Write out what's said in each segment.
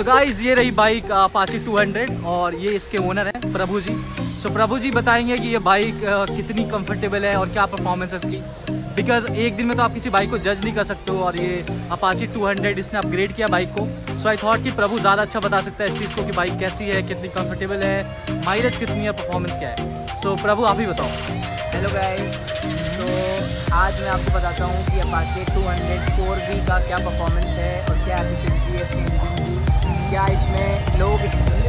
So guys ये रही bike Apache 200 और ये इसके ओनर हैं प्रभु जी। सो so, प्रभु जी बताएँगे कि ये बाइक कितनी कंफर्टेबल है और क्या परफॉर्मेंस है इसकी। बिकॉज़ एक दिन में तो आप किसी बाइक को जज नहीं कर सकते हो और ये अपाची 200 इसने अपग्रेड किया बाइक को। सो आई थॉट कि प्रभु ज़्यादा अच्छा बता सकता है इस चीज़ को कि बाइक कैसी है कितनी कंफर्टेबल है माइलेज कितनी है परफॉर्मेंस क्या है। सो so, प्रभु आप ही बताओ। हेलो गाइस तो आज मैं आपको बताता हूँ कि अपाचे 200 फोर वी का क्या परफॉर्मेंस है और क्या एफिशिएंसी है क्या इसमें लोग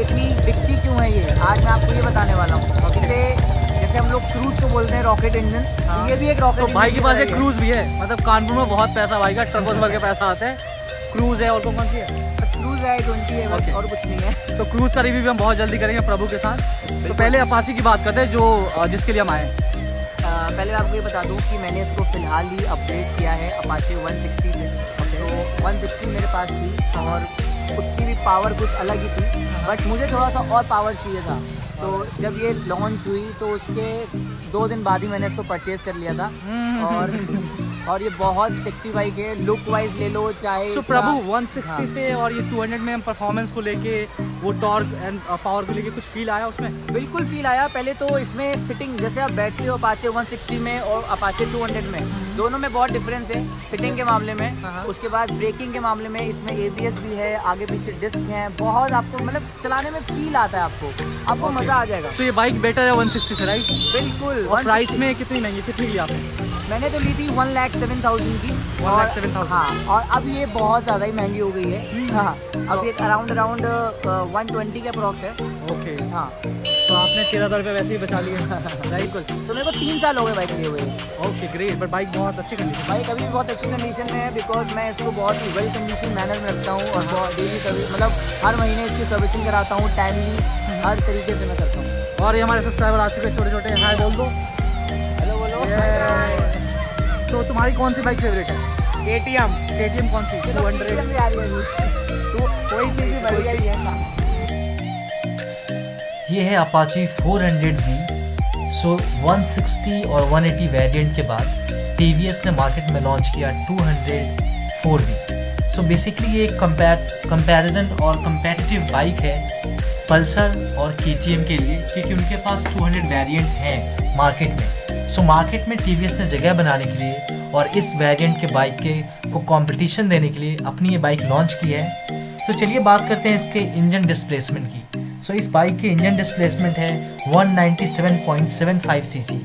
इतनी दिखती क्यों है ये? आज मैं आपको ये बताने वाला हूँ। जैसे जैसे हम लोग क्रूज को बोलते हैं रॉकेट इंजन हाँ। ये भी एक रॉकेट तो भाई के पास एक क्रूज भी है। मतलब कानपुर में बहुत पैसा भाई का ट्रबल भर के पैसा आता है। क्रूज है और कौन सी है? क्रूज है ट्वेंटी है okay. और कुछ नहीं है। तो क्रूज का रिव्यू भी हम बहुत जल्दी करेंगे प्रभु के साथ। तो पहले अपाची की बात करते हैं जो जिसके लिए हम आए पहले मैं आपको ये बता दूँ कि मैंने इसको फ़िलहाल ही अपडेट किया है अपाचे 160 में। तो 160 मेरे पास थी और उसकी भी पावर कुछ अलग ही थी बट मुझे थोड़ा सा और पावर चाहिए था। तो जब ये लॉन्च हुई तो उसके दो दिन बाद ही मैंने इसको परचेज कर लिया था। हम्म। और और ये बहुत सेक्सी बाइक है। लुक वाइज ले लो चाहे so, प्रभु 160 हाँ। से और ये 200 में परफॉर्मेंस को लेके वो टॉर्क एंड पावर को लेके कुछ फील आया उसमें? बिल्कुल फील आया। पहले तो इसमें सिटिंग जैसे आप बैठते हो अपाचे 160 में और अपाचे 200 में दोनों में बहुत डिफरेंस है सिटिंग के मामले में। हाँ, हाँ। उसके बाद ब्रेकिंग के मामले में इसमें एबीएस भी है आगे पीछे डिस्क है बहुत आपको मतलब चलाने में फील आता है आपको। आपको मज़ा आ जाएगा। तो ये बाइक बेटर है 160 से राइट बिल्कुल और प्राइस में कितनी महँगी कितनी ली आपने? मैंने तो ली थी वन लैख सेवन थाउज़ेंड की। और हाँ और अब ये बहुत ज़्यादा ही महँगी हो गई है। हम्म। हाँ अब ये अराउंड अराउंड वन ट्वेंटी के अप्रॉक्स है। ओके हाँ। तो आपने तेरह हज़ार रुपये वैसे ही बचा लिए। बिल्कुल। तो मेरे को तीन साल हो गए बाइक लिए हुए। ओके ग्रेट बट बाइक बहुत अच्छी कंडीशन बाइक अभी भी बहुत अच्छी कंडीशन में है बिकॉज़ मैं इसको बहुत ही वेल कंडीशन मैनर में रखता हूँ। और डेली सर्विस मतलब हर महीने इसकी सर्विसिंग कराता हूँ टाइमली हर तरीके से। मैं करता हूँ। और ये हमारे सब्सक्राइबर आ चुके हैं छोटे छोटे। हाय बोल दो। हेलो बोलो। तो तुम्हारी कौन सी बाइक फेवरेट है? K T M K T M कौन सी? टू हंड्रेड तो कोई चीज़ भी बढ़िया ही है। ये है अपाची 400 बी सो 160 और 180 वेरिएंट के बाद टीवीएस ने मार्केट में लॉन्च किया 200 4 बी सो बेसिकली ये कंपेयर कंपैरिजन और कंपेटिटिव बाइक है पल्सर और के के लिए क्योंकि उनके पास 200 वेरिएंट हैं मार्केट में। सो so, मार्केट में टीवीएस ने जगह बनाने के लिए और इस वेरिएंट के बाइक के को कंपटीशन देने के लिए अपनी ये बाइक लॉन्च की है। तो चलिए बात करते हैं इसके इंजन डिस्प्लेसमेंट की। सो so, इस बाइक के इंजन डिस्प्लेसमेंट है 197.75 सीसी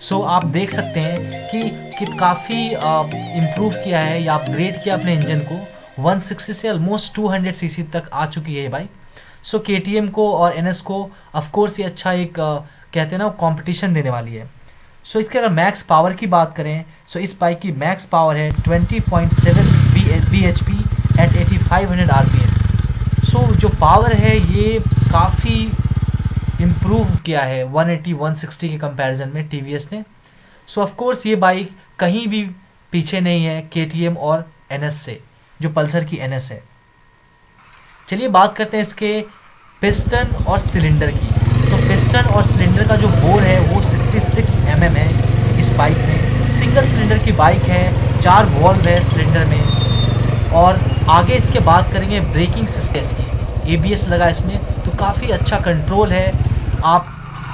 सो आप देख सकते हैं कि, कि काफ़ी इम्प्रूव किया है या अपग्रेड किया अपने इंजन को। 160 से ऑलमोस्ट 200 सीसी तक आ चुकी है ये बाइक सो के को और एन एस को ऑफकोर्स ये अच्छा एक uh, कहते हैं ना कंपटीशन देने वाली है। सो so, इसके अगर मैक्स पावर की बात करें सो so इस बाइक की मैक्स पावर है 20.7 B H P at eighty five hundred R P M so जो पावर है ये काफ़ी इम्प्रूव किया है 180 160 के कंपैरिजन में टी वी एस ने। सो ऑफकोर्स ये बाइक कहीं भी पीछे नहीं है के टी एम और एन एस से जो पल्सर की एन एस है। चलिए बात करते हैं इसके पिस्टन और सिलेंडर की। तो पिस्टन और सिलेंडर का जो बोर है, वो 66 एम mm है इस बाइक में। सिंगल सिलेंडर की बाइक है, चार वॉल्व है सिलेंडर में। और आगे इसके बात करेंगे ब्रेकिंग सिस्टम की एबीएस लगा इसमें तो काफ़ी अच्छा कंट्रोल है। आप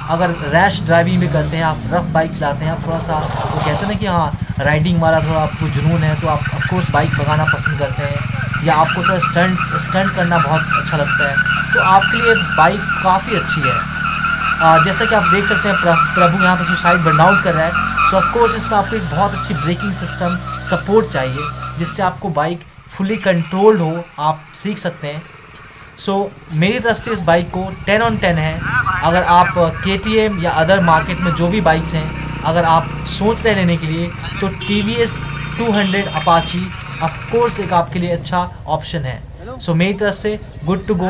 अगर रैश ड्राइविंग भी करते हैं, आप रफ बाइक चलाते हैं, आप थोड़ा सा वो कहते हैं ना कि हाँ राइडिंग वाला थोड़ा आपको जुनून है तो आप ऑफकोर्स बाइक भगाना पसंद करते हैं। या आपको थोड़ा स्टंट स्टंट करना बहुत अच्छा लगता है। तो आपके लिए बाइक काफ़ी अच्छी है। जैसा कि आप देख सकते हैं प्रभु यहाँ पर सुसाइड बर्न आउट कर रहा है। सो ऑफकोर्स इसमें आपको एक बहुत अच्छी ब्रेकिंग सिस्टम सपोर्ट चाहिए जिससे आपको बाइक फुली कंट्रोल्ड हो आप सीख सकते हैं। सो so, मेरी तरफ़ से इस बाइक को 10 ऑन 10 है। अगर आप के या अदर मार्केट में जो भी बाइक्स हैं अगर आप सोच रहे लेने के लिए तो T V S two hundred Apache of course एक आपके लिए अच्छा ऑप्शन है। सो so, मेरी तरफ़ से गुड टू गो